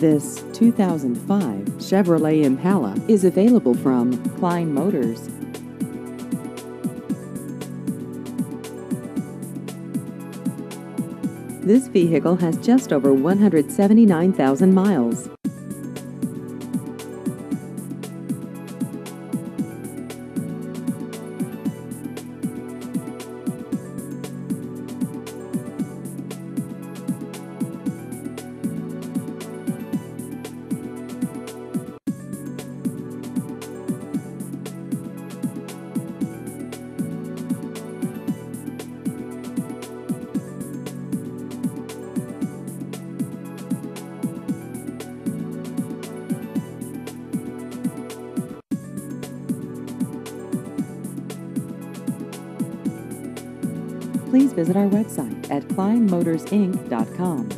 This 2005 Chevrolet Impala is available from Kline Motors. This vehicle has just over 179,000 miles. Please visit our website at klinemotorsinc.com.